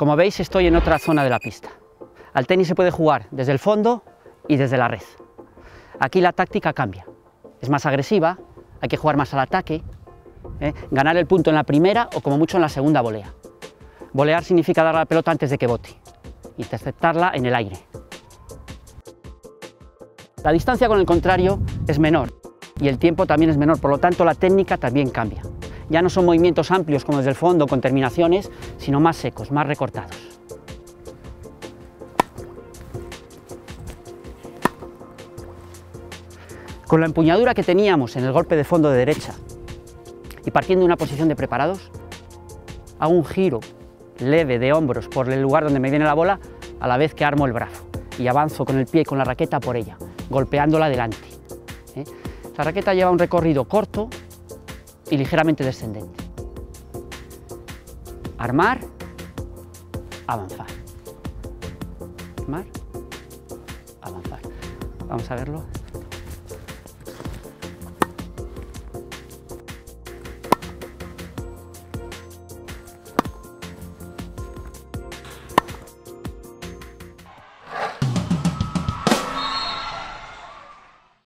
Como veis estoy en otra zona de la pista. Al tenis se puede jugar desde el fondo y desde la red. Aquí la táctica cambia. Es más agresiva, hay que jugar más al ataque, ¿eh? ganar el punto en la primera o como mucho en la segunda volea. Volear significa dar la pelota antes de que bote, interceptarla en el aire. La distancia con el contrario es menor y el tiempo también es menor, por lo tanto la técnica también cambia. Ya no son movimientos amplios como desde el fondo con terminaciones, sino más secos, más recortados. Con la empuñadura que teníamos en el golpe de fondo de derecha y partiendo de una posición de preparados, hago un giro leve de hombros por el lugar donde me viene la bola a la vez que armo el brazo y avanzo con el pie y con la raqueta por ella, golpeándola delante. ¿eh? La raqueta lleva un recorrido corto y ligeramente descendente. Armar, avanzar. Armar, avanzar. Vamos a verlo.